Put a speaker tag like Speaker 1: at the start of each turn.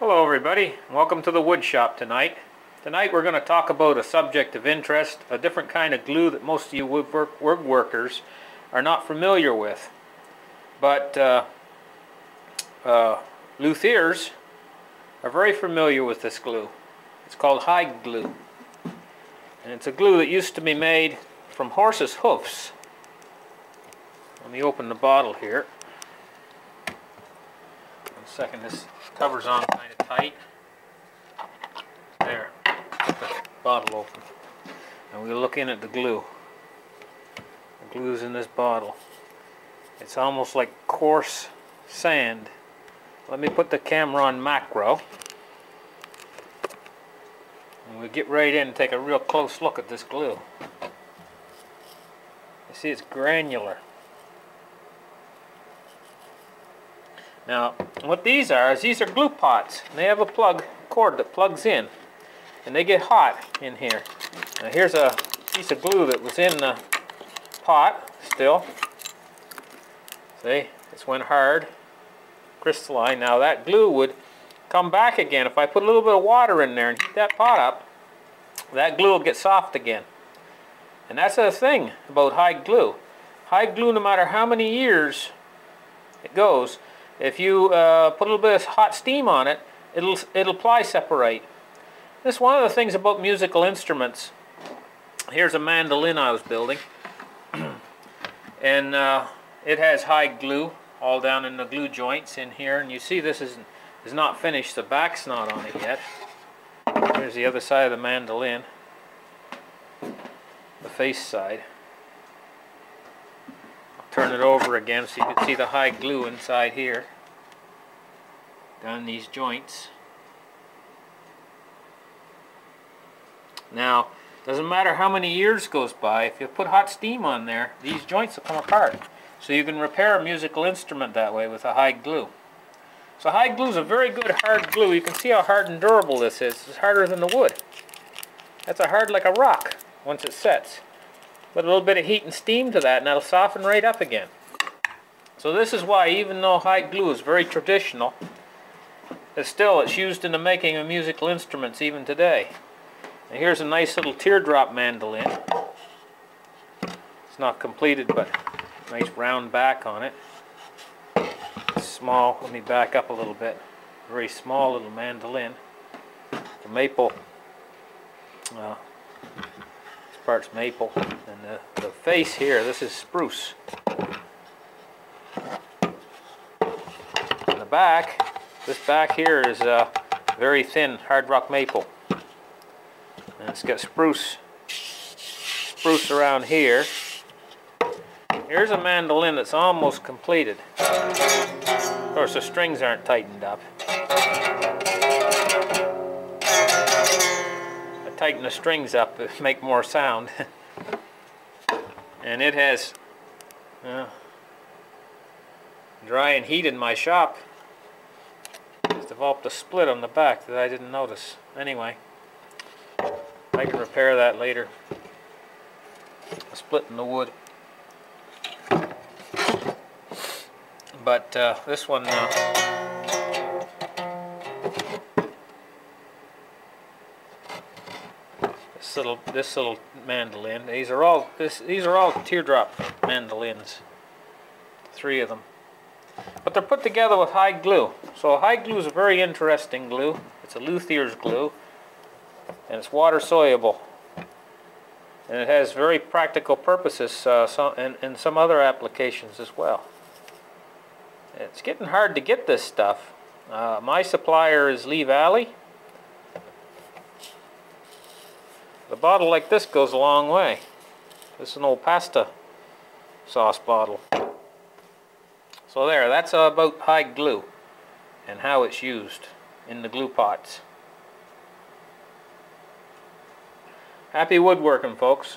Speaker 1: Hello everybody, welcome to the wood shop tonight. Tonight we're going to talk about a subject of interest, a different kind of glue that most of you woodwork, woodworkers are not familiar with. But uh, uh, luthiers are very familiar with this glue. It's called hide glue. And it's a glue that used to be made from horses' hoofs. Let me open the bottle here. One second, this cover's on kind of tight. There, the bottle open. And we look in at the glue. The glue's in this bottle. It's almost like coarse sand. Let me put the camera on macro. And we get right in and take a real close look at this glue. You see it's granular. Now, what these are is these are glue pots. They have a plug cord that plugs in. And they get hot in here. Now here's a piece of glue that was in the pot still. See, this went hard, crystalline. Now that glue would come back again. If I put a little bit of water in there and heat that pot up, that glue will get soft again. And that's the thing about hide glue. Hide glue, no matter how many years it goes, if you uh, put a little bit of hot steam on it, it'll, it'll ply separate. This is one of the things about musical instruments. Here's a mandolin I was building. and uh, it has hide glue all down in the glue joints in here. And you see this is, is not finished. The back's not on it yet. Here's the other side of the mandolin. The face side. Turn it over again so you can see the hide glue inside here. Down these joints. Now, doesn't matter how many years goes by, if you put hot steam on there, these joints will come apart. So you can repair a musical instrument that way with a hide glue. So hide glue is a very good hard glue. You can see how hard and durable this is. It's harder than the wood. That's a hard like a rock once it sets. Put a little bit of heat and steam to that and that'll soften right up again. So this is why even though hide glue is very traditional, it's still it's used in the making of musical instruments even today. And here's a nice little teardrop mandolin. It's not completed but nice round back on it. Small, let me back up a little bit. Very small little mandolin. The maple uh, part's maple. And the, the face here, this is spruce. And the back, this back here is uh, very thin hard rock maple. And it's got spruce, spruce around here. Here's a mandolin that's almost completed. Of course, the strings aren't tightened up. Tighten the strings up to make more sound. and it has uh, dry and heat in my shop. It's developed a split on the back that I didn't notice. Anyway, I can repair that later. A split in the wood. But uh, this one uh, little this little mandolin. These are all this these are all teardrop mandolins. Three of them. But they're put together with hide glue. So hide glue is a very interesting glue. It's a luthier's glue. And it's water soluble. And it has very practical purposes uh, some, and, and some other applications as well. It's getting hard to get this stuff. Uh, my supplier is Lee Valley. A bottle like this goes a long way. This is an old pasta sauce bottle. So there, that's about hide glue and how it's used in the glue pots. Happy woodworking, folks.